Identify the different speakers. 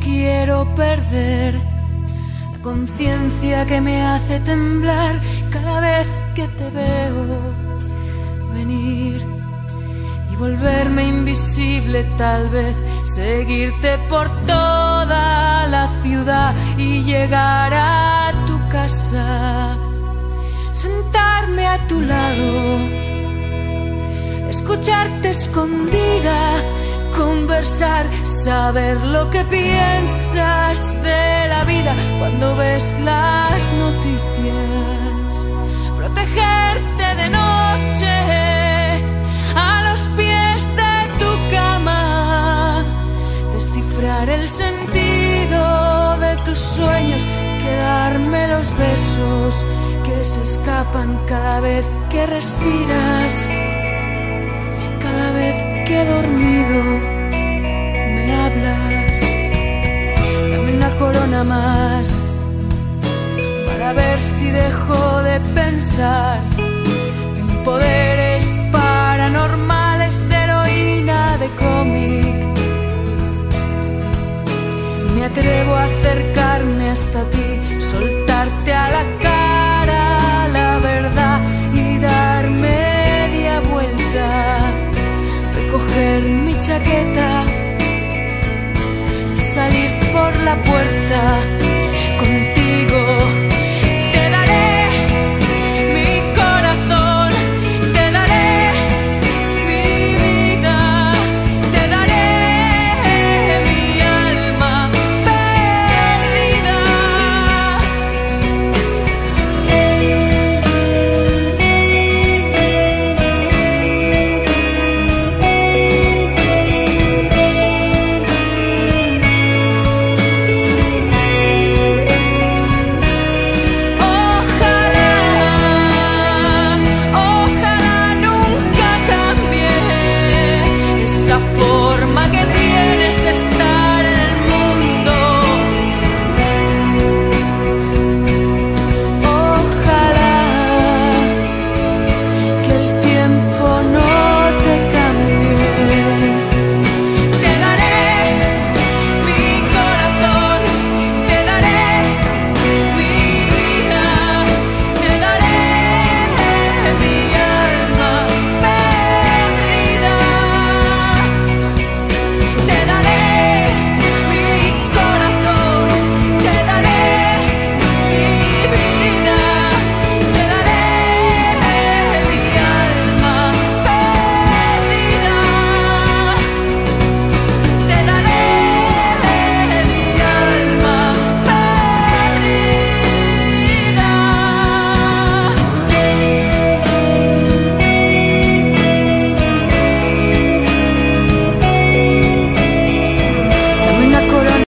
Speaker 1: quiero perder. La conciencia que me hace temblar cada vez que te veo venir. Y volverme invisible tal vez, seguirte por toda la ciudad y llegar a tu casa, sentarme a tu lado, escucharte escondida conversar, saber lo que piensas de la vida cuando ves las noticias, protegerte de noche a los pies de tu cama, descifrar el sentido de tus sueños, quedarme los besos que se escapan cada vez que respiras, que dormido me hablas. Dame una corona más para ver si dejo de pensar en poderes paranormales de heroína de cómic. Me atrevo a acercarme hasta ti, soltarte a la chaqueta, salir por la puerta